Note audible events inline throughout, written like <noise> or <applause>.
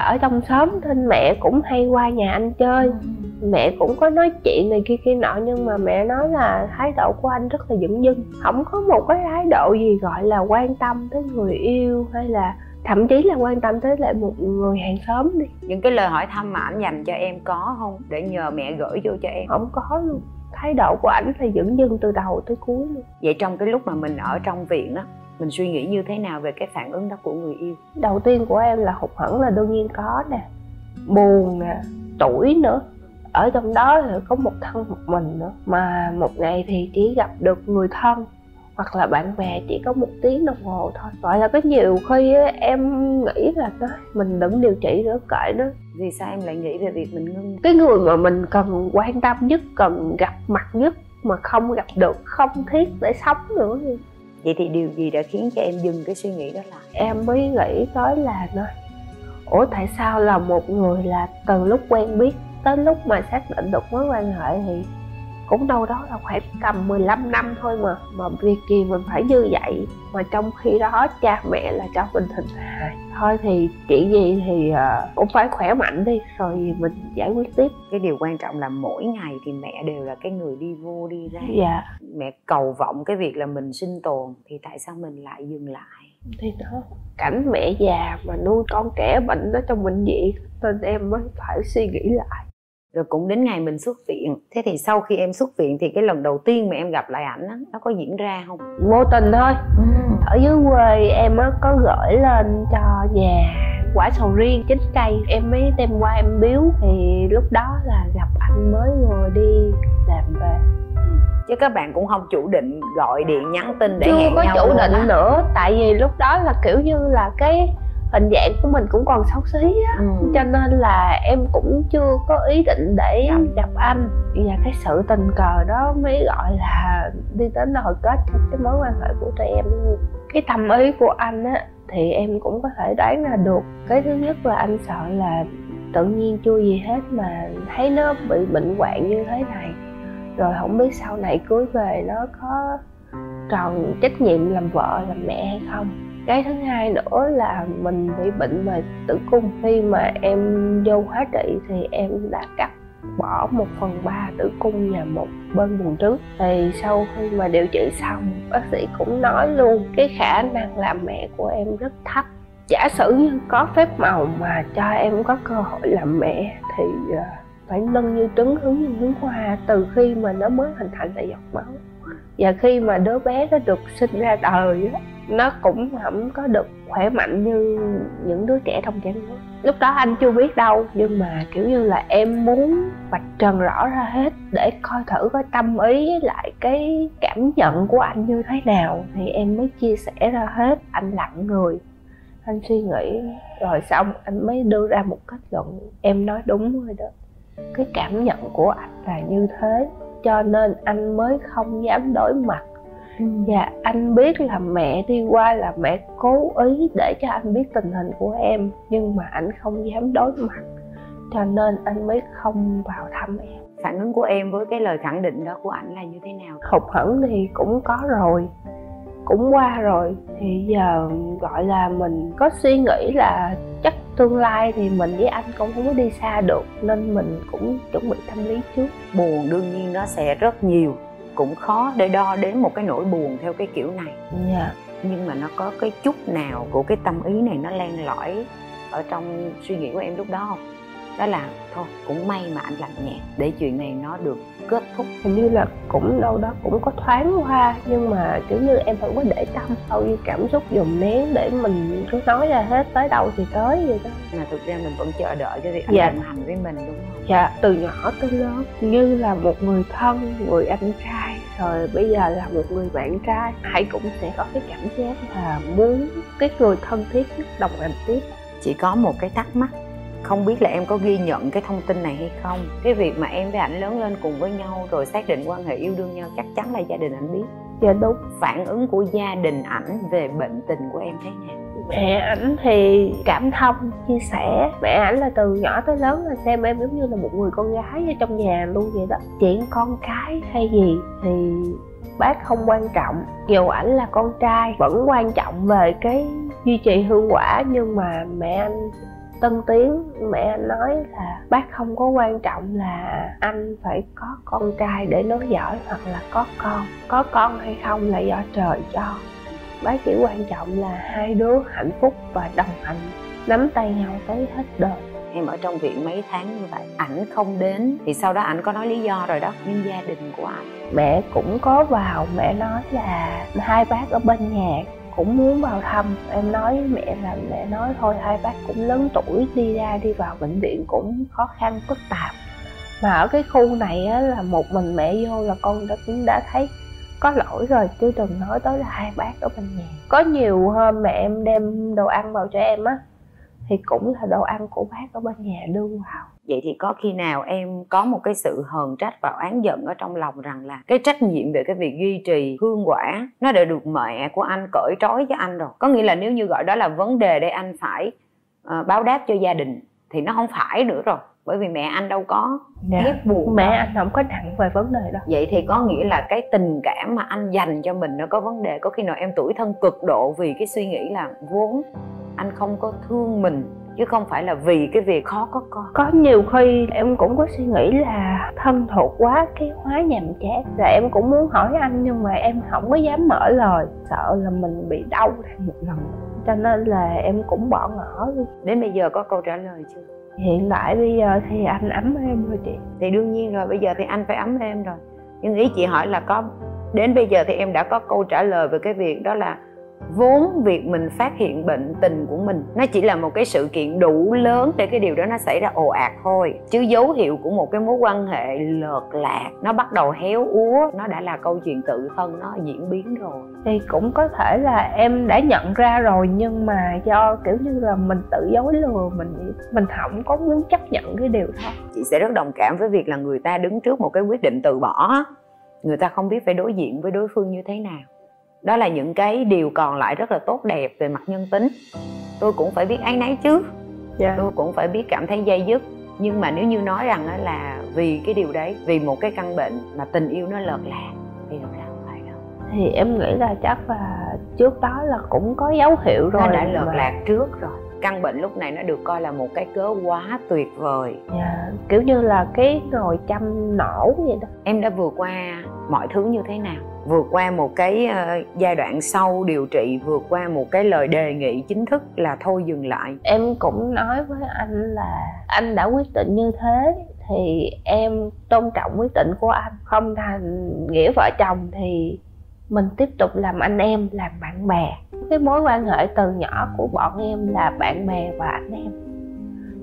ở trong xóm nên mẹ cũng hay qua nhà anh chơi. Ừ. mẹ cũng có nói chuyện này kia kia nọ nhưng mà mẹ nói là thái độ của anh rất là dửng dưng. Không có một cái thái độ gì gọi là quan tâm tới người yêu hay là thậm chí là quan tâm tới lại một người hàng xóm đi. Những cái lời hỏi thăm mà ảnh dành cho em có không? Để nhờ mẹ gửi vô cho em. Không có luôn. Thái độ của ảnh là dửng dưng từ đầu tới cuối luôn. Vậy trong cái lúc mà mình ở trong viện đó mình suy nghĩ như thế nào về cái phản ứng đó của người yêu? Đầu tiên của em là hụt hẫng là đương nhiên có nè. Buồn nè tuổi nữa. Ở trong đó là có một thân một mình nữa. Mà một ngày thì chỉ gặp được người thân hoặc là bạn bè chỉ có một tiếng đồng hồ thôi. Gọi là có nhiều khi em nghĩ là đó, mình đừng điều trị nữa kệ nó. Vì sao em lại nghĩ về việc mình ngưng? Cái người mà mình cần quan tâm nhất cần gặp mặt nhất mà không gặp được không thiết để sống nữa vậy thì điều gì đã khiến cho em dừng cái suy nghĩ đó lại? Em mới nghĩ tới là nói ủa, tại sao là một người là từ lúc quen biết tới lúc mà xác định được mối quan hệ thì cũng đâu đó là khoảng tầm 15 năm thôi mà mà việc gì mình phải như vậy. Mà trong khi đó cha mẹ là cho mình hình hài. Thôi thì chuyện gì thì ờ, cũng phải khỏe mạnh đi rồi mình giải quyết tiếp. Cái điều quan trọng là mỗi ngày thì mẹ đều là cái người đi vô đi ra. Dạ. Mẹ cầu vọng cái việc là mình sinh tồn thì tại sao mình lại dừng lại? Thì đó cảnh mẹ già mà nuôi con trẻ bệnh ở trong bệnh viện nên em mới phải suy nghĩ lại rồi cũng đến ngày mình xuất viện. Thế thì sau khi em xuất viện thì cái lần đầu tiên mà em gặp lại ảnh á nó có diễn ra không? Vô tình thôi. Ở dưới quê em á có gửi lên cho nhà quả sầu riêng chín cây. Em mới đem qua em biếu. Thì lúc đó là gặp anh mới vừa đi làm về. Chứ các bạn cũng không chủ định gọi điện nhắn tin để chưa hẹn có nhau chủ định nữa. Tại vì lúc đó là kiểu như là cái hình dạng của mình cũng còn xấu xí á. Ừ. cho nên là em cũng chưa có ý định để gặp anh. Và cái sự tình cờ đó mới gọi là đi đến hồi kết cái mối quan hệ của tụi em. Cái tâm ý của anh á thì em cũng có thể đoán ra được. Cái thứ nhất là anh sợ là tự nhiên chưa gì hết mà thấy nó bị bệnh hoạn như thế này. Rồi không biết sau này cưới về nó có tròn trách nhiệm làm vợ làm mẹ hay không cái thứ hai nữa là mình bị bệnh về tử cung. Khi mà em vô hóa trị thì em đã cắt bỏ một phần ba tử cung và một bên buồng trứng thì sau khi mà điều trị xong, bác sĩ cũng nói luôn, cái khả năng làm mẹ của em rất thấp. Giả sử như có phép màu mà cho em có cơ hội làm mẹ thì ờ, phải nâng như trứng hướng như hướng hoa từ khi mà nó mới hình thành tại giọt máu và khi mà đứa bé nó được sinh ra đời á, nó cũng không có được khỏe mạnh như những đứa trẻ trong trẻ nuôi lúc đó anh chưa biết đâu, nhưng mà kiểu như là em muốn vạch trần rõ ra hết để coi thử cái tâm ý lại cái cảm nhận của anh như thế nào. Thì em mới chia sẻ ra hết. Anh lặng người. Anh suy nghĩ, rồi xong anh mới đưa ra một kết luận. Em nói đúng rồi đó. Cái cảm nhận của anh là như thế cho nên anh mới không dám đối mặt. Dạ anh biết là mẹ đi qua là mẹ cố ý để cho anh biết tình hình của em Nhưng mà anh không dám đối mặt. Cho nên anh mới không vào thăm em. Phản ứng của em với cái lời khẳng định đó của ảnh là như thế nào? Hụt hẫng thì cũng có rồi Cũng qua rồi. Thì giờ gọi là mình có suy nghĩ là chắc tương lai thì mình với anh cũng không có đi xa được Nên mình cũng chuẩn bị tâm lý trước. Buồn đương nhiên nó sẽ rất nhiều cũng khó để đo đến một cái nỗi buồn theo cái kiểu này. Dạ. Nhưng mà nó có cái chút nào của cái tâm ý này nó len lỏi ở trong suy nghĩ của em lúc đó không? Đó là thôi cũng may mà anh lạnh nhạt để chuyện này nó được kết thúc. Hình như là cũng đâu đó cũng có thoáng qua nhưng mà kiểu như em không có để tâm hầu như cảm xúc dồn nén để mình cứ nói ra hết tới đâu thì tới vậy đó. Mà thực ra mình vẫn chờ đợi cho việc anh Dạ. đồng hành với mình đúng không? Dạ từ nhỏ tới lớn như là một người thân người anh trai rồi bây giờ là một người bạn trai ai cũng sẽ có cái cảm giác là muốn cái người thân thiết nhất đồng hành tiếp. Chỉ có một cái thắc mắc không biết là em có ghi nhận cái thông tin này hay không. Cái việc mà em với ảnh lớn lên cùng với nhau rồi xác định quan hệ yêu đương nhau chắc chắn là gia đình ảnh biết. Dạ đúng. Phản ứng của gia đình ảnh về bệnh tình của em thế nào? Mẹ ảnh thì cảm thông chia sẻ. Mẹ ảnh là từ nhỏ tới lớn là xem em giống như là một người con gái ở trong nhà luôn vậy đó. Chuyện con cái hay gì thì bác không quan trọng. Dù ảnh là con trai vẫn quan trọng về cái duy trì hương quả nhưng mà mẹ anh tân tiến mẹ anh nói là bác không có quan trọng là anh phải có con trai để nói giỏi hoặc là có con có con hay không là do trời cho. Bác chỉ quan trọng là hai đứa hạnh phúc và đồng hành nắm tay nhau tới hết đời. Em ở trong viện mấy tháng như vậy ảnh không đến thì sau đó ảnh có nói lý do rồi đó nhưng gia đình của ảnh. Mẹ cũng có vào mẹ nói là hai bác ở bên nhà cũng muốn vào thăm. Em nói mẹ là mẹ nói thôi hai bác cũng lớn tuổi đi ra đi vào bệnh viện cũng khó khăn phức tạp. Mà ở cái khu này á, là một mình mẹ vô là con đã cũng đã thấy có lỗi rồi chứ đừng nói tới là hai bác ở bên nhà. Có nhiều hôm mẹ em đem đồ ăn vào cho em á thì cũng là đồ ăn của bác ở bên nhà đưa vào vậy thì có khi nào em có một cái sự hờn trách và oán giận ở trong lòng rằng là cái trách nhiệm về cái việc duy trì hương quả nó đã được mẹ của anh cởi trói cho anh rồi có nghĩa là nếu như gọi đó là vấn đề để anh phải uh, báo đáp cho gia đình thì nó không phải nữa rồi bởi vì mẹ anh đâu có dạ. ghét buồn mẹ đó. anh không có nặng về vấn đề đó vậy thì có nghĩa là cái tình cảm mà anh dành cho mình nó có vấn đề có khi nào em tuổi thân cực độ vì cái suy nghĩ là vốn anh không có thương mình chứ không phải là vì cái việc khó có con. Có nhiều khi em cũng có suy nghĩ là thân thuộc quá cái hóa nhàm chán. Là em cũng muốn hỏi anh nhưng mà em không có dám mở lời. Sợ là mình bị đau thêm một lần. Cho nên là em cũng bỏ ngỏ luôn. Đến bây giờ có câu trả lời chưa? Hiện tại bây giờ thì anh ấm em rồi chị. Thì đương nhiên rồi bây giờ thì anh phải ấm em rồi. Nhưng ý chị hỏi là có đến bây giờ thì em đã có câu trả lời về cái việc đó là vốn việc mình phát hiện bệnh tình của mình nó chỉ là một cái sự kiện đủ lớn để cái điều đó nó xảy ra ồ ạt thôi. Chứ dấu hiệu của một cái mối quan hệ lợt lạc nó bắt đầu héo úa nó đã là câu chuyện tự thân nó diễn biến rồi. Thì cũng có thể là em đã nhận ra rồi nhưng mà do kiểu như là mình tự dối lừa mình mình không có muốn chấp nhận cái điều đó. Chị sẽ rất đồng cảm với việc là người ta đứng trước một cái quyết định từ bỏ. Người ta không biết phải đối diện với đối phương như thế nào đó là những cái điều còn lại rất là tốt đẹp về mặt nhân tính. Tôi cũng phải biết áy náy chứ. Yeah. Dạ. tôi cũng phải biết cảm thấy dây dứt. Nhưng mà nếu như nói rằng là vì cái điều đấy vì một cái căn bệnh mà tình yêu nó lợt lạc thì thật ra không phải đâu. Thì em nghĩ là chắc là trước đó là cũng có dấu hiệu rồi nó đã lợt mà... lạc trước rồi. Căn bệnh lúc này nó được coi là một cái cớ quá tuyệt vời. Yeah, dạ, kiểu như là cái nồi chăm nổ vậy đó. Em đã vượt qua mọi thứ như thế nào vượt qua một cái uh, giai đoạn sau điều trị vượt qua một cái lời đề nghị chính thức là thôi dừng lại. Em cũng nói với anh là anh đã quyết định như thế thì em tôn trọng quyết định của anh. Không thành nghĩa vợ chồng thì mình tiếp tục làm anh em làm bạn bè. Cái mối quan hệ từ nhỏ của bọn em là bạn bè và anh em.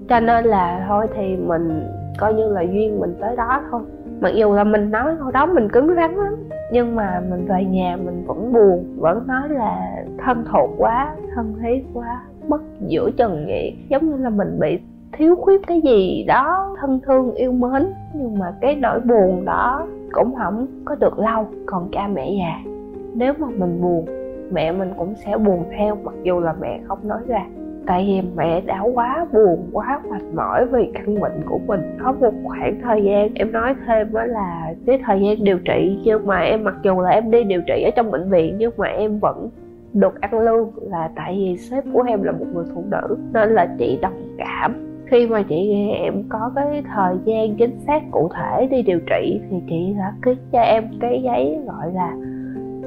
Cho nên là thôi thì mình coi như là duyên mình tới đó thôi. Mặc dù là mình nói hồi đó mình cứng rắn lắm nhưng mà mình về nhà mình vẫn buồn, vẫn nói là thân thuộc quá, thân thiết quá, mất giữa chừng vậy. Giống như là mình bị thiếu khuyết cái gì đó, thân thương yêu mến. Nhưng mà cái nỗi buồn đó cũng không có được lâu, còn cha mẹ già. Nếu mà mình buồn, mẹ mình cũng sẽ buồn theo, mặc dù là mẹ không nói ra tại vì mẹ đã quá buồn, quá mệt mỏi vì căn bệnh của mình. Có một khoảng thời gian em nói thêm đó là cái thời gian điều trị, nhưng mà em mặc dù là em đi điều trị ở trong bệnh viện, nhưng mà em vẫn được ăn lương là tại vì sếp của em là một người phụ nữ, nên là chị đồng cảm. Khi mà chị nghe em có cái thời gian chính xác cụ thể đi điều trị thì chị đã ký cho em cái giấy gọi là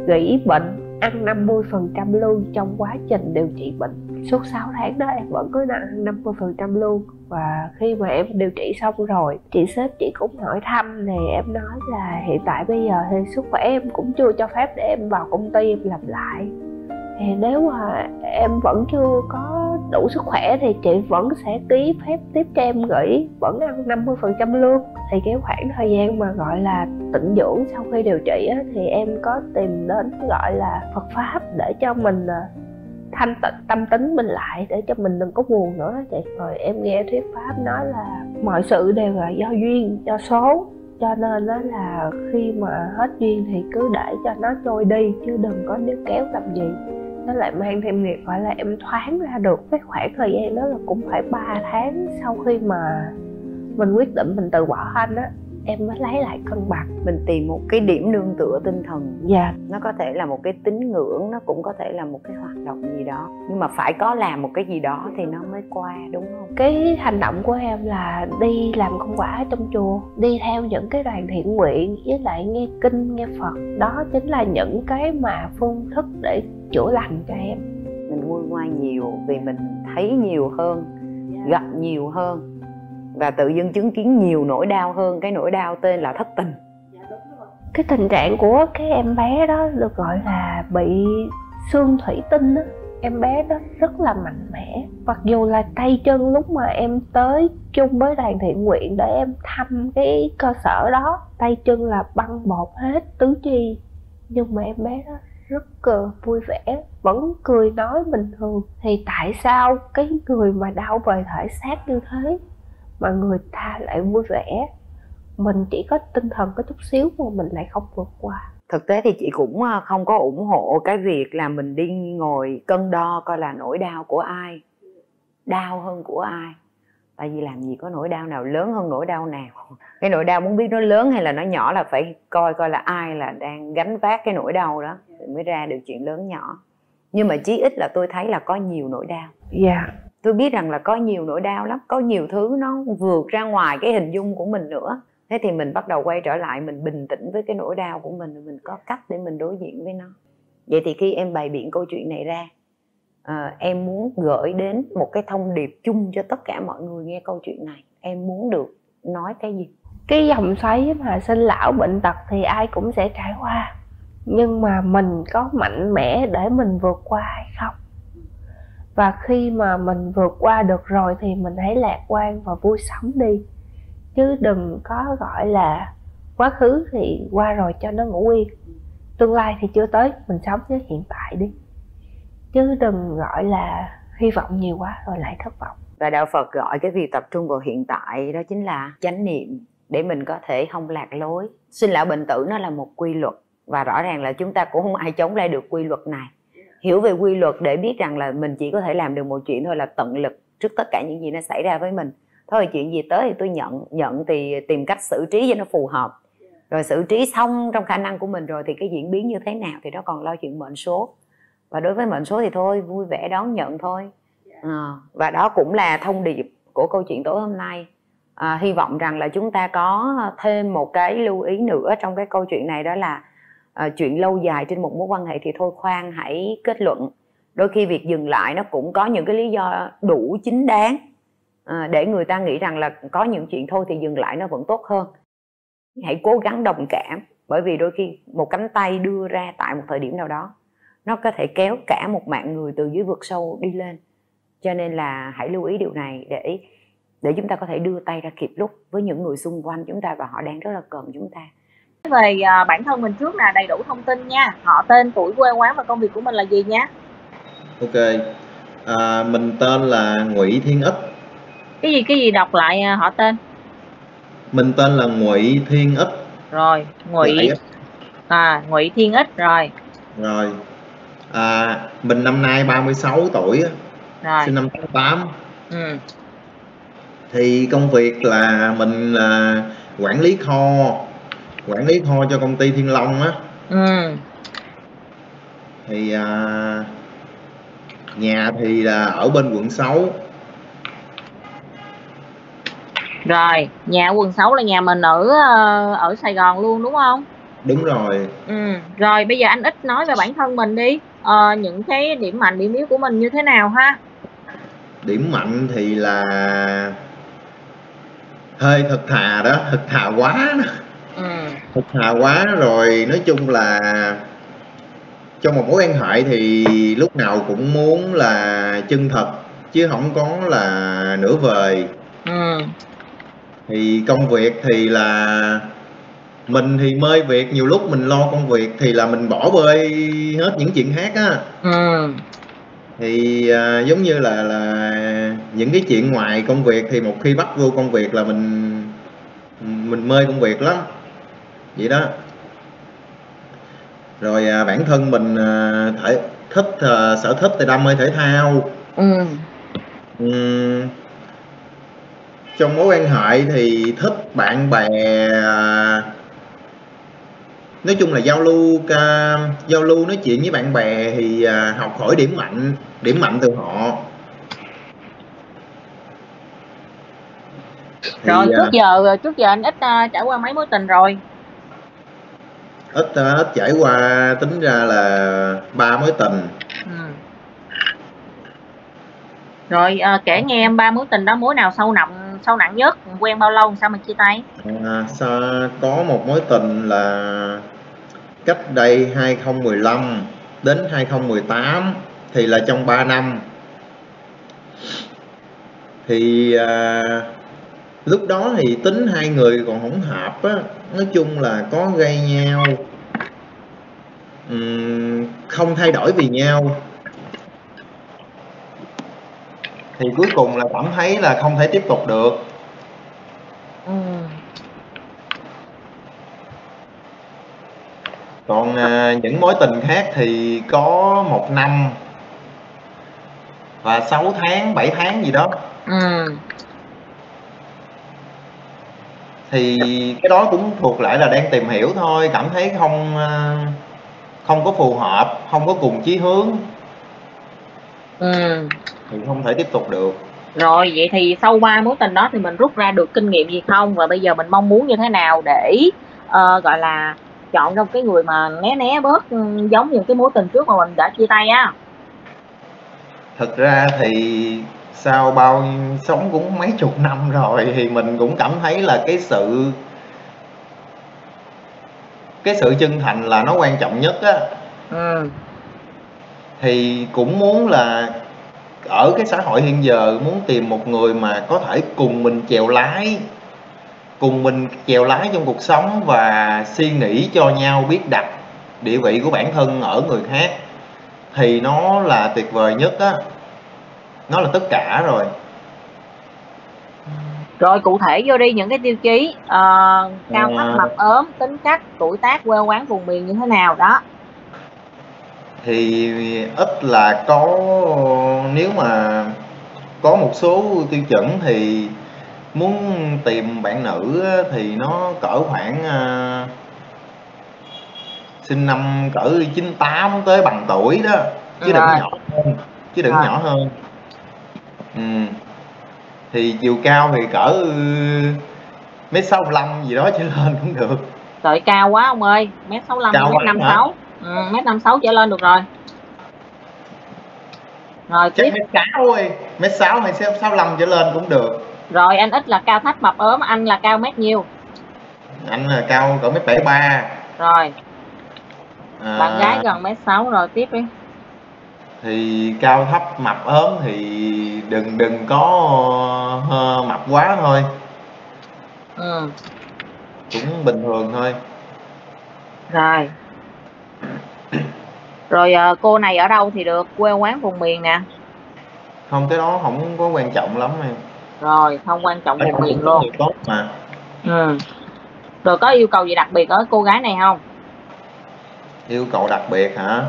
nghỉ bệnh, ăn 50% lương trong quá trình điều trị bệnh suốt 6 tháng đó em vẫn cứ ăn 50% lương và khi mà em điều trị xong rồi chị sếp chị cũng hỏi thăm thì em nói là hiện tại bây giờ thì sức khỏe em cũng chưa cho phép để em vào công ty em làm lại. Thì nếu mà em vẫn chưa có đủ sức khỏe thì chị vẫn sẽ ký phép tiếp cho em nghỉ vẫn ăn 50% lương. Thì cái khoảng thời gian mà gọi là tịnh dưỡng sau khi điều trị á, thì em có tìm đến gọi là Phật pháp để cho mình à, thanh tịnh, tâm tính mình lại để cho mình đừng có buồn nữa. Chị, rồi em nghe thuyết pháp nói là mọi sự đều là do duyên, do số. Cho nên đó là khi mà hết duyên thì cứ để cho nó trôi đi, chứ đừng có níu kéo làm gì. Nó lại mang thêm nghiệp, gọi là em thoáng ra được. Cái khoảng thời gian đó là cũng phải 3 tháng sau khi mà mình quyết định mình từ bỏ anh á em mới lấy lại cân bằng. Mình tìm một cái điểm nương tựa tinh thần. Dạ. Nó có thể là một cái tín ngưỡng nó cũng có thể là một cái hoạt động gì đó. Nhưng mà phải có làm một cái gì đó thì nó mới qua đúng không? Cái hành động của em là đi làm công quả trong chùa đi theo những cái đoàn thiện nguyện với lại nghe kinh nghe phật. Đó chính là những cái mà phương thức để chữa lành cho em. Mình nguôi ngoai nhiều vì mình thấy nhiều hơn gặp nhiều hơn và tự dưng chứng kiến nhiều nỗi đau hơn, cái nỗi đau tên là thất tình. Dạ, cái tình trạng của cái em bé đó được gọi là bị xương thủy tinh đó em bé đó rất là mạnh mẽ. Mặc dù là tay chân lúc mà em tới chung với đoàn thiện nguyện để em thăm cái cơ sở đó, tay chân là băng bột hết tứ chi. Nhưng mà em bé đó rất cờ vui vẻ, vẫn cười nói bình thường. Thì tại sao cái người mà đau về thể xác như thế? Mà người ta lại vui vẻ. Mình chỉ có tinh thần có chút xíu mà mình lại không vượt qua. Thực tế thì chị cũng ờ, không có ủng hộ cái việc là mình đi ngồi cân đo coi là nỗi đau của ai đau hơn của ai. Tại vì làm gì có nỗi đau nào lớn hơn nỗi đau nào. <laughs> Cái nỗi đau muốn biết nó lớn hay là nó nhỏ là phải coi coi là ai là đang gánh vác cái nỗi đau đó thì mới ra được chuyện lớn nhỏ. Nhưng mà chí ít là tôi thấy là có nhiều nỗi đau. Dạ. yeah tôi biết rằng là có nhiều nỗi đau lắm có nhiều thứ nó vượt ra ngoài cái hình dung của mình nữa. Thế thì mình bắt đầu quay trở lại mình bình tĩnh với cái nỗi đau của mình mình có cách để mình đối diện với nó. Vậy thì khi em bày biện câu chuyện này ra à, em muốn gửi đến một cái thông điệp chung cho tất cả mọi người nghe câu chuyện này. Em muốn được nói cái gì? Cái dòng xoáy mà sinh lão bệnh tật thì ai cũng sẽ trải qua nhưng mà mình có mạnh mẽ để mình vượt qua hay không? Và khi mà mình vượt qua được rồi thì mình hãy lạc quan và vui sống đi. Chứ đừng có gọi là quá khứ thì qua rồi cho nó ngủ yên. Tương lai thì chưa tới, mình sống với hiện tại đi. Chứ đừng gọi là hy vọng nhiều quá rồi lại thất vọng. Và đạo phật gọi cái việc tập trung vào hiện tại đó chính là chánh niệm để mình có thể không lạc lối. Sinh lão bệnh tử nó là một quy luật và rõ ràng là chúng ta cũng không ai chống lại được quy luật này hiểu về quy luật để biết rằng là mình chỉ có thể làm được một chuyện thôi là tận lực trước tất cả những gì nó xảy ra với mình. Thôi chuyện gì tới thì tôi nhận nhận thì tìm cách xử trí cho nó phù hợp. Rồi xử trí xong trong khả năng của mình rồi thì cái diễn biến như thế nào thì đó còn lo chuyện mệnh số. Và đối với mệnh số thì thôi vui vẻ đón nhận thôi. À, và đó cũng là thông điệp của câu chuyện tối hôm nay. À, hy vọng rằng là chúng ta có thêm một cái lưu ý nữa trong cái câu chuyện này đó là à, chuyện lâu dài trên một mối quan hệ thì thôi khoan hãy kết luận. Đôi khi việc dừng lại nó cũng có những cái lý do đủ chính đáng. À, để người ta nghĩ rằng là có những chuyện thôi thì dừng lại nó vẫn tốt hơn. Hãy cố gắng đồng cảm bởi vì đôi khi một cánh tay đưa ra tại một thời điểm nào đó nó có thể kéo cả một mạng người từ dưới vực sâu đi lên. Cho nên là hãy lưu ý điều này để để chúng ta có thể đưa tay ra kịp lúc với những người xung quanh chúng ta và họ đang rất là cần chúng ta về uh, bản thân mình trước là đầy đủ thông tin nha. Họ tên tuổi quê quán và công việc của mình là gì nhé ok. À, mình tên là Ngụy Thiên Ích. Cái gì cái gì đọc lại uh, họ tên? Mình tên là Ngụy Thiên Ích. Rồi Ngụy à Ngụy Thiên Ích rồi. Rồi. À, mình năm nay 36 tuổi rồi. sinh năm 88 ừ. thì công việc là mình là quản lý kho quản lý kho cho công ty Thiên Long á. Ừ. thì à, nhà thì là ở bên quận 6 rồi nhà quận 6 là nhà mình ở ờ, ở Sài Gòn luôn đúng không? Đúng rồi. Ừ. Rồi bây giờ anh ít nói về bản thân mình đi. Ờ, những cái điểm mạnh điểm yếu của mình như thế nào ha? Điểm mạnh thì là hơi thật thà đó thật thà quá đó. Thật thà quá rồi nói chung là trong một mối quan hệ thì lúc nào cũng muốn là chân thật chứ không có là nửa vời ừ. thì công việc thì là mình thì mê việc nhiều lúc mình lo công việc thì là mình bỏ bơi hết những chuyện khác á ừ. thì à, giống như là là những cái chuyện ngoài công việc thì một khi bắt vô công việc là mình mình mê công việc lắm vậy đó. Rồi à, bản thân mình à, thể thích à, sở thích thì đam mê thể thao. Ừ. Uhm, trong mối quan hệ thì thích bạn bè nói chung là giao lưu ca giao lưu nói chuyện với bạn bè thì à, học hỏi điểm mạnh điểm mạnh từ họ. Thì, rồi trước à, giờ trước giờ anh ít uh, trải qua mấy mối tình rồi ít ít trải qua tính ra là ba mối tình. Ừ. rồi uh, kể nghe em ba mối tình đó mối nào sâu nặng sâu nặng nhất quen bao lâu sao mà chia tay? À, sao có một mối tình là cách đây 2015 đến 2018 thì là trong 3 năm. Thì à, lúc đó thì tính hai người còn không hợp á nói chung là có gây nhau uhm, không thay đổi vì nhau thì cuối cùng là cảm thấy là không thể tiếp tục được ừ. còn à, những mối tình khác thì có một năm và 6 tháng 7 tháng gì đó ừ. Thì cái đó cũng thuộc lại là đang tìm hiểu thôi cảm thấy không à, không có phù hợp không có cùng chí hướng. Ừ. thì không thể tiếp tục được. Rồi vậy thì sau ba mối tình đó thì mình rút ra được kinh nghiệm gì không? Và bây giờ mình mong muốn như thế nào để uh, gọi là chọn trong cái người mà né né bớt ừ, giống những cái mối tình trước mà mình đã chia tay á? Thực ra thì sau bao sống cũng mấy chục năm rồi thì mình cũng cảm thấy là cái sự cái sự chân thành là nó quan trọng nhất á ừ. thì cũng muốn là ở cái xã hội hiện giờ muốn tìm một người mà có thể cùng mình chèo lái cùng mình chèo lái trong cuộc sống và suy nghĩ cho nhau biết đặt địa vị của bản thân ở người khác thì nó là tuyệt vời nhất á nó là tất cả rồi. Rồi cụ thể vô đi những cái tiêu chí uh, cao thấp à... mập ốm tính cách tuổi tác quê quán vùng miền như thế nào đó. Thì ít là có nếu mà có một số tiêu chuẩn thì muốn tìm bạn nữ thì nó cỡ khoảng uh, sinh năm cỡ 98 tới bằng tuổi đó chứ đừng nhỏ hơn chứ đừng nhỏ hơn ừ. thì chiều cao thì cỡ mét sáu gì đó trở lên cũng được. Trời cao quá ông ơi. Mét sáu mét năm sáu. Ừ, mét năm sáu trở lên được rồi. Rồi Chắc tiếp. mét sáu ơi mét sáu hay sáu mươi trở lên cũng được. Rồi anh ít là cao thấp mập ốm anh là cao mét nhiêu anh là cao cỡ mét bảy ba. Rồi. À, bạn gái gần mét sáu rồi tiếp đi thì cao thấp mập ốm thì đừng đừng có uh, mập quá thôi. Ừ. cũng bình thường thôi. Rồi. Rồi uh, cô này ở đâu thì được? Quê quán vùng miền nè. Không cái đó không có quan trọng lắm em. Rồi không quan trọng vùng miền luôn. tốt mà. Ừ. Rồi có yêu cầu gì đặc biệt ở cô gái này không? Yêu cầu đặc biệt hả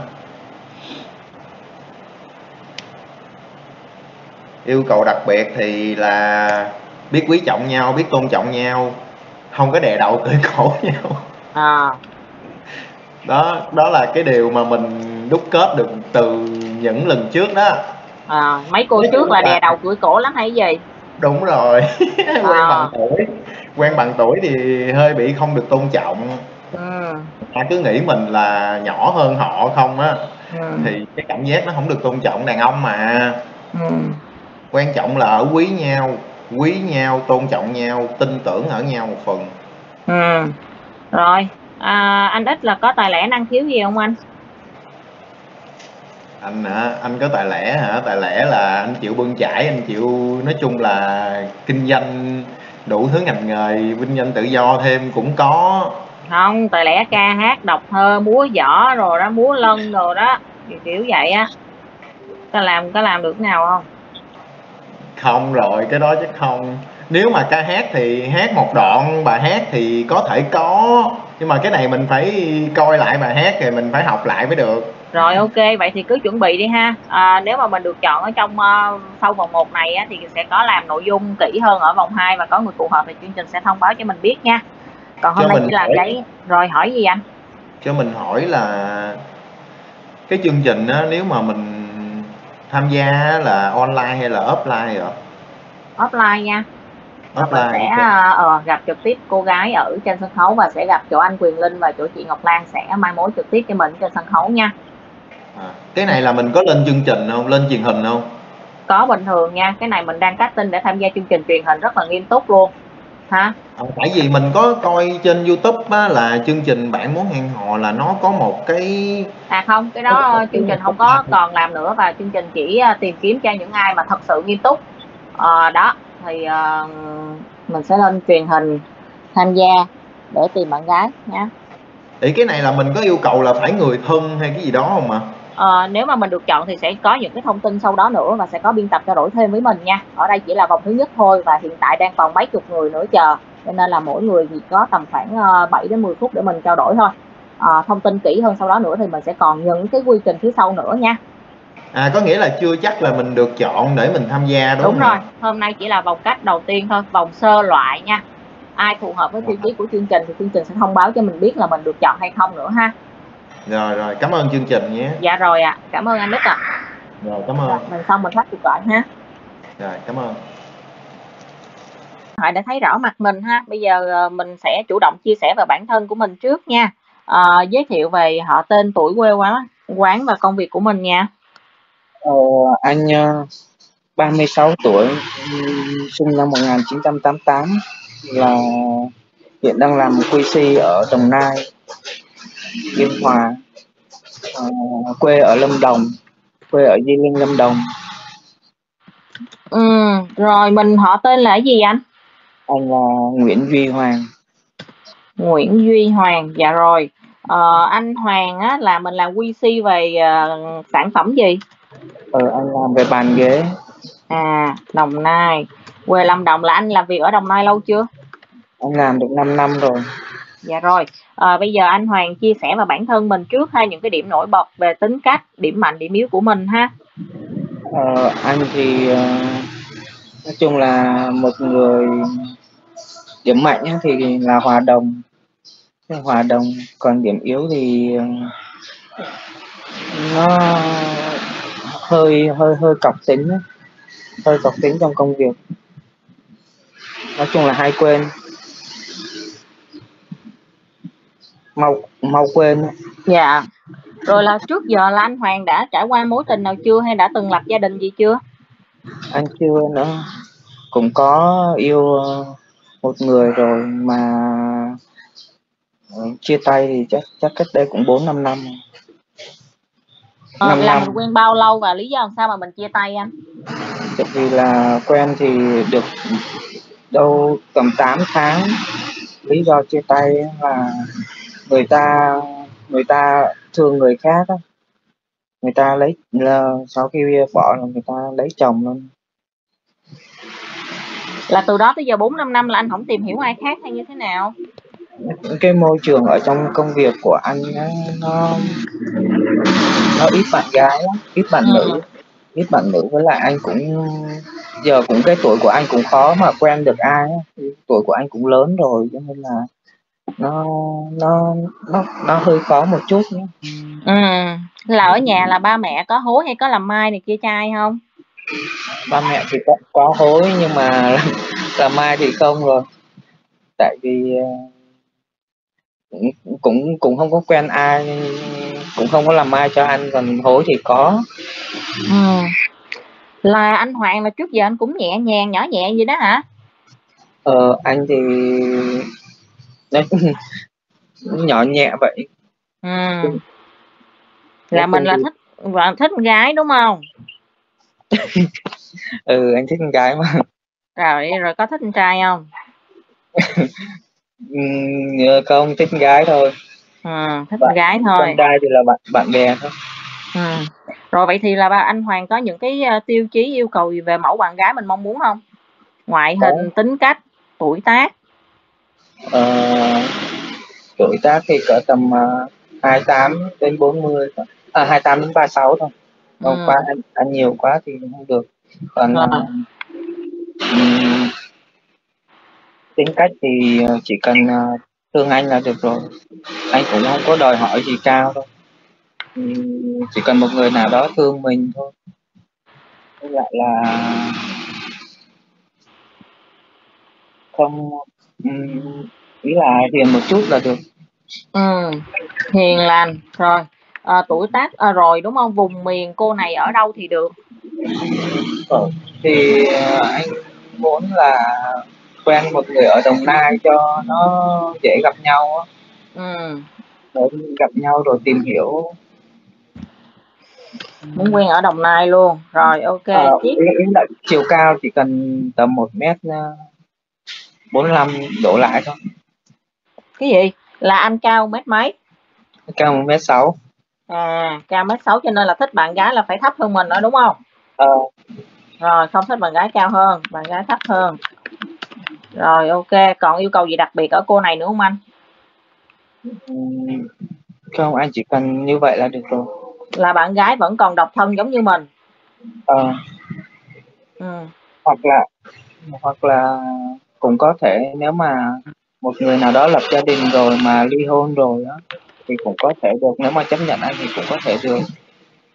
yêu cầu đặc biệt thì là biết quý trọng nhau biết tôn trọng nhau. Không có đè đầu cưỡi cổ <laughs> nhau. À. Đó đó là cái điều mà mình đúc kết được từ những lần trước đó. À mấy cô trước là đè đầu cưỡi cổ lắm hay gì? Đúng rồi. <laughs> Quen à. bằng tuổi. Quen bằng tuổi thì hơi bị không được tôn trọng. Ừ. ta cứ nghĩ mình là nhỏ hơn họ không á ừ. thì cái cảm giác nó không được tôn trọng đàn ông mà. Ừ. quan trọng là ở quý nhau quý nhau tôn trọng nhau tin tưởng ở nhau một phần. Ừ. rồi. À, anh ít là có tài lẻ năng khiếu gì không anh? Anh hả? Anh có tài lẻ hả? Tài lẻ là anh chịu bươn chải anh chịu nói chung là kinh doanh đủ thứ ngành nghề vinh danh tự do thêm cũng có. Không tài lẻ ca hát đọc thơ múa võ rồi đó múa lân rồi đó. Kiểu, kiểu vậy á. Có làm có làm được nào không không rồi cái đó chứ không. Nếu mà ca hát thì hát một đoạn bài hát thì có thể có. Nhưng mà cái này mình phải coi lại bài hát rồi mình phải học lại mới được. Rồi ok vậy thì cứ chuẩn bị đi ha. À, nếu mà mình được chọn ở trong uh, sau vòng 1 này á, thì sẽ có làm nội dung kỹ hơn ở vòng 2 và có người phù hợp thì chương trình sẽ thông báo cho mình biết nha. Còn hôm cho nay chỉ là hỏi, cái rồi hỏi gì anh? Cho mình hỏi là cái chương trình á nếu mà mình tham gia là online hay là offline rồi offline nha. Offline mình sẽ okay. uh, gặp trực tiếp cô gái ở trên sân khấu và sẽ gặp chỗ anh Quyền Linh và chỗ chị Ngọc Lan sẽ mai mối trực tiếp cho mình trên sân khấu nha. À, cái này là mình có lên chương trình không? Lên truyền hình không? Có bình thường nha. Cái này mình đang casting để tham gia chương trình truyền hình rất là nghiêm túc luôn hả? À, tại vì mình có coi trên youtube á, là chương trình bạn muốn hẹn hò là nó có một cái à không cái đó chương trình không có còn làm nữa và chương trình chỉ à, tìm kiếm cho những ai mà thật sự nghiêm túc. À, đó thì uh, mình sẽ lên truyền hình tham gia để tìm bạn gái nha thì cái này là mình có yêu cầu là phải người thân hay cái gì đó không ạ? à, nếu mà mình được chọn thì sẽ có những cái thông tin sau đó nữa và sẽ có biên tập trao đổi thêm với mình nha. Ở đây chỉ là vòng thứ nhất thôi và hiện tại đang còn mấy chục người nữa chờ. Cho nên là mỗi người thì có tầm khoảng 7 đến 10 phút để mình trao đổi thôi. À, thông tin kỹ hơn sau đó nữa thì mình sẽ còn những cái quy trình phía sau nữa nha. À có nghĩa là chưa chắc là mình được chọn để mình tham gia đúng, đúng không rồi. hôm nay chỉ là vòng cách đầu tiên thôi vòng sơ loại nha. Ai phù hợp với tiêu chí của chương trình thì chương trình sẽ thông báo cho mình biết là mình được chọn hay không nữa ha rồi rồi. Cảm ơn chương trình nhé. Dạ rồi ạ. À. cảm ơn anh Đức ạ. À. rồi cảm ơn. Rồi, mình xong mình phát cuộc gọi ha. Rồi cảm ơn. Họ đã thấy rõ mặt mình ha. Bây giờ ờ, mình sẽ chủ động chia sẻ về bản thân của mình trước nha. À, giới thiệu về họ tên tuổi quê quán quán và công việc của mình nha. Ờ, anh uh, 36 tuổi, sinh năm 1988 là hiện đang làm QC ở Đồng Nai, Biên Hòa, ờ, quê ở Lâm Đồng, quê ở Di Linh Lâm Đồng. Ừ, rồi mình họ tên là gì anh? Anh là Nguyễn Duy Hoàng. Nguyễn Duy Hoàng, dạ rồi. Ờ, anh Hoàng á, là mình làm QC về uh, sản phẩm gì? Ờ, anh làm về bàn ghế. À, Đồng Nai. Quê Lâm Đồng là anh làm việc ở Đồng Nai lâu chưa? Anh làm được 5 năm rồi. Dạ rồi. À, bây giờ anh Hoàng chia sẻ về bản thân mình trước hay những cái điểm nổi bật về tính cách, điểm mạnh, điểm yếu của mình ha. Ờ, anh thì uh, nói chung là một người điểm mạnh thì là hòa đồng. Hòa đồng còn điểm yếu thì ờ, nó hơi hơi hơi cọc tính hơi cọc tính trong công việc. Nói chung là hay quên. Mau mau quên. Dạ. Rồi là trước giờ là anh Hoàng đã trải qua mối tình nào chưa hay đã từng lập gia đình gì chưa? Anh chưa nữa. Cũng có yêu một người rồi mà chia tay thì chắc chắc cách đây cũng bốn năm năm à, là mình quen bao lâu và lý do làm sao mà mình chia tay anh? Tại vì là quen thì được đâu tầm 8 tháng. Lý do chia tay là người ta người ta thương người khác á. Người ta lấy là sau khi bỏ là người ta lấy chồng luôn. Là từ đó tới giờ 4 5 năm là anh không tìm hiểu ai khác hay như thế nào? Cái môi trường ở trong công việc của anh nó nó, nó ít bạn gái lắm, ít bạn ừ. nữ ít bạn nữ với lại anh cũng giờ cũng cái tuổi của anh cũng khó mà quen được ai tuổi của anh cũng lớn rồi cho nên là nó nó nó nó hơi khó một chút nhé. Ừ. Là ở nhà là ba mẹ có hối hay có làm mai này kia trai không? Ba mẹ thì có, có hối nhưng mà <laughs> làm mai thì không rồi. Tại vì cũng cũng không có quen ai cũng không có làm ai cho anh còn hối thì có. Ừ. là anh Hoàng là trước giờ anh cũng nhẹ nhàng nhỏ nhẹ gì đó hả? Ờ anh thì nhỏ nhẹ vậy. Ừ. là mình là thích và thích gái đúng không? <laughs> Ừ anh thích con gái mà. Rồi rồi có thích con trai không? <laughs> Ừ, không thích gái thôi. Ừ, thích bạn, gái thôi. con trai thì là bạn bạn bè thôi. Ừ. rồi vậy thì là ba anh Hoàng có những cái uh, tiêu chí yêu cầu về mẫu bạn gái mình mong muốn không? Ngoại hình tính cách tuổi tác ờ, tuổi tác thì cỡ tầm uh, 28 đến 40 à 28 đến 36 thôi. Không Ừ. quá ăn, ăn nhiều quá thì không được. Còn uh, ừm, tính cách thì uh, chỉ cần uh, thương anh là được rồi. Anh cũng không có đòi hỏi gì cao đâu. Chỉ cần một người nào đó thương mình thôi. Với lại là không Ừm, ý là hiền một chút là được. Ừm, hiền lành, rồi, ờ, tuổi tác à, rồi, đúng không Vùng miền cô này ở đâu thì được? Ờ, thì, à, anh muốn là quen một người ở Đồng Nai cho nó dễ gặp nhau á. Ừm. Gặp nhau rồi tìm hiểu. Muốn quen ở Đồng Nai luôn, rồi ok ờ, kê, ý ý là chiều cao chỉ cần tầm một mét à, 45 đổ lại thôi. Cái gì? Là anh cao mét mấy? Cao một mét sáu. À cao mét sáu cho nên là thích bạn gái là phải thấp hơn mình nữa đúng không? Ờ. Rồi không thích bạn gái cao hơn bạn gái thấp hơn. Rồi ok còn yêu cầu gì đặc biệt ở cô này nữa không anh? Ừ, không anh chỉ cần như vậy là được rồi. Là bạn gái vẫn còn độc thân giống như mình? Ờ. Ừ. hoặc là hoặc là cũng có thể nếu mà một người nào đó lập gia đình rồi mà ly hôn rồi á thì cũng có thể được nếu mà chấp nhận anh thì cũng có thể được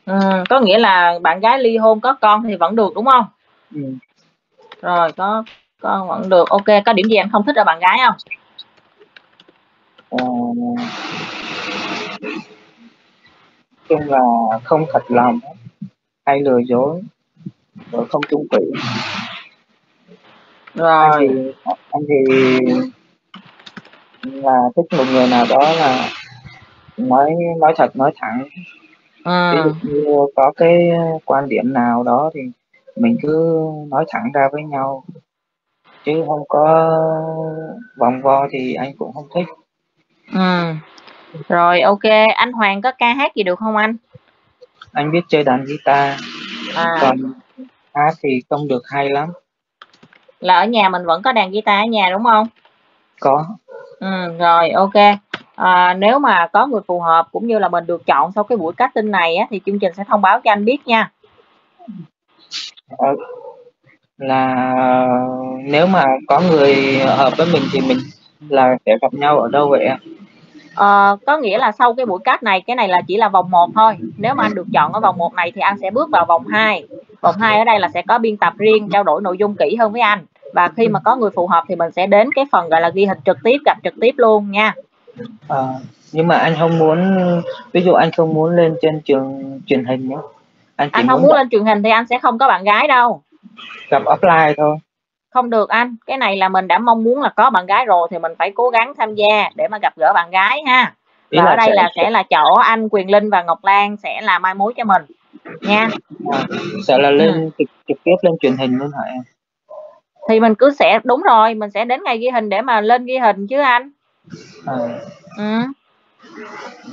Ừ. có nghĩa là bạn gái ly hôn có con thì vẫn được đúng không ừ. rồi có con vẫn được ok có điểm gì anh không thích ở bạn gái không Ờ, chung là không thật lòng hay lừa dối rồi không chung thủy anh rồi. thì anh thì là thích một người nào đó là nói nói thật nói thẳng. Ví ừ. dụ như có cái quan điểm nào đó thì mình cứ nói thẳng ra với nhau. Chứ không có vòng vo thì anh cũng không thích. Ừ. Rồi ok. Anh Hoàng có ca hát gì được không anh? Anh biết chơi đàn guitar. À. Còn hát thì không được hay lắm là ở nhà mình vẫn có đàn guitar ở nhà đúng không? Có. Ừ rồi ok. À, nếu mà có người phù hợp cũng như là mình được chọn sau cái buổi casting này á, thì chương trình sẽ thông báo cho anh biết nha. Ờ, là nếu mà có người hợp với mình thì mình là sẽ gặp nhau ở đâu vậy Ờ, có nghĩa là sau cái buổi cast này cái này là chỉ là vòng 1 thôi. Nếu mà anh được chọn ở vòng 1 này thì anh sẽ bước vào vòng 2 vòng 2 ở đây là sẽ có biên tập riêng trao đổi nội dung kỹ hơn với anh. Và khi mà có người phù hợp thì mình sẽ đến cái phần gọi là ghi hình trực tiếp gặp trực tiếp luôn nha. Ờ, nhưng mà anh không muốn ví dụ anh không muốn lên trên trường truyền hình nhé. Anh anh không muốn muốn lên truyền hình thì anh sẽ không có bạn gái đâu. gặp offline thôi không được anh cái này là mình đã mong muốn là có bạn gái rồi thì mình phải cố gắng tham gia để mà gặp gỡ bạn gái ha. Và là ở đây sẽ, là sẽ là chỗ anh Quyền Linh và Ngọc Lan sẽ là mai mối cho mình nha. Sẽ là Ừ. lên trực, trực tiếp lên truyền hình luôn hả em? Thì mình cứ sẽ đúng rồi mình sẽ đến ngày ghi hình để mà lên ghi hình chứ anh. À, ừ.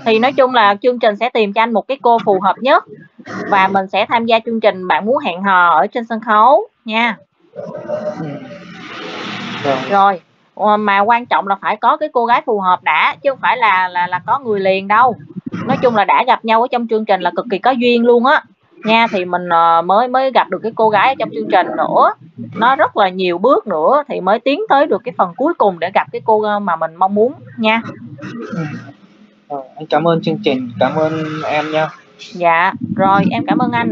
thì nói chung là chương trình sẽ tìm cho anh một cái cô phù hợp nhất và mình sẽ tham gia chương trình bạn muốn hẹn hò ở trên sân khấu nha ừ. rồi rồi ờ, mà quan trọng là phải có cái cô gái phù hợp đã chứ không phải là là là có người liền đâu. Nói chung là đã gặp nhau ở trong chương trình là cực kỳ có duyên luôn á. Nha thì mình ờ, mới mới gặp được cái cô gái ở trong chương trình nữa. Nó rất là nhiều bước nữa thì mới tiến tới được cái phần cuối cùng để gặp cái cô ờ, mà mình mong muốn nha. Ừ. anh cảm ơn chương trình. Cảm ơn em nha. Dạ rồi em cảm ơn anh